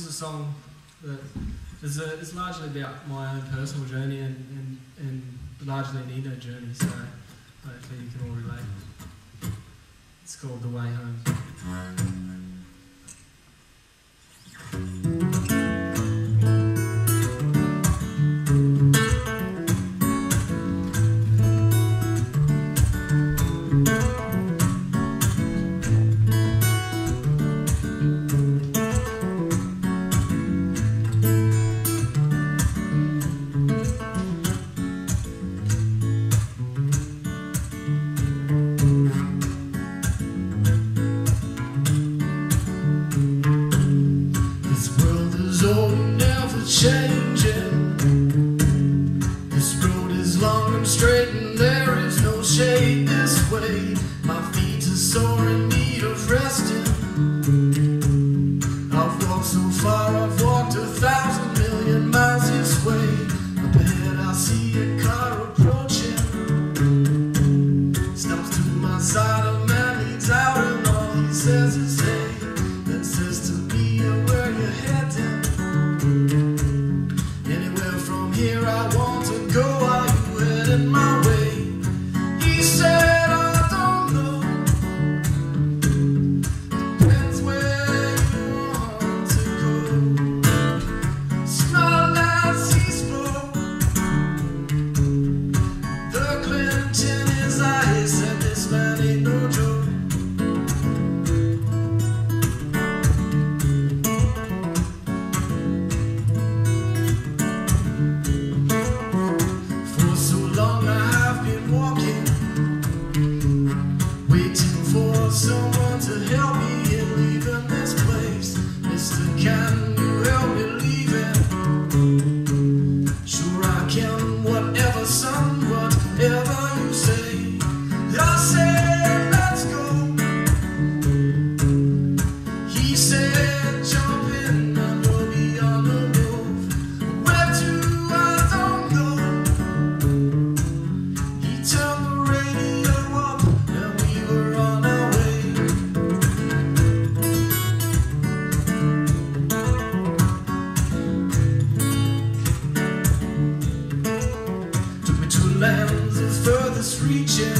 is a song that is, a, largely about my own personal journey and, and, and largely an Eno journey, so hopefully you can all relate. It's called The Way Home. My feet are soaring.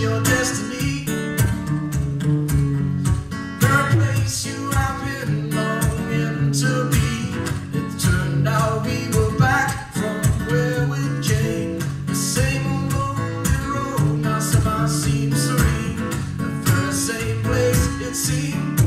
your destiny. Place you have been longing to be. It turned out we were back from where we came. The same old road now seems serene. The same place it seemed.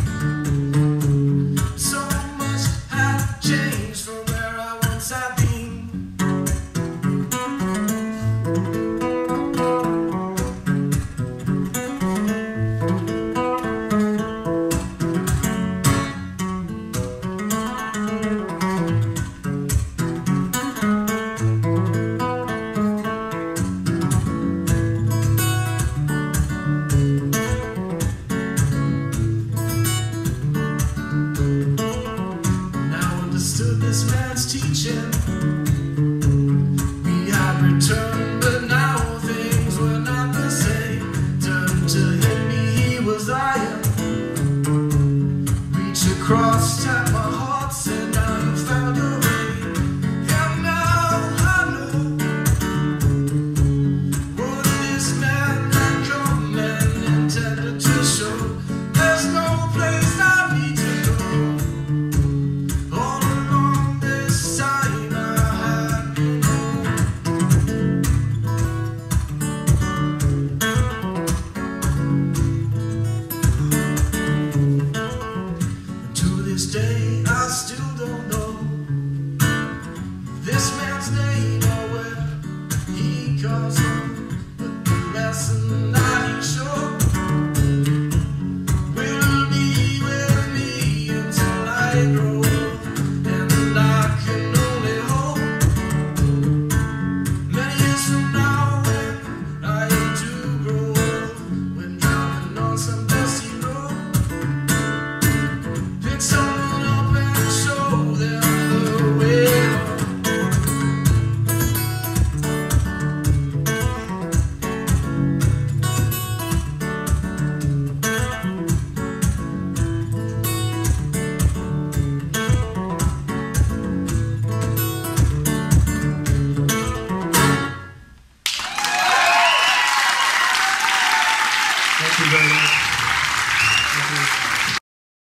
We had returned, but now things were not the same. To he was. Reach across time. I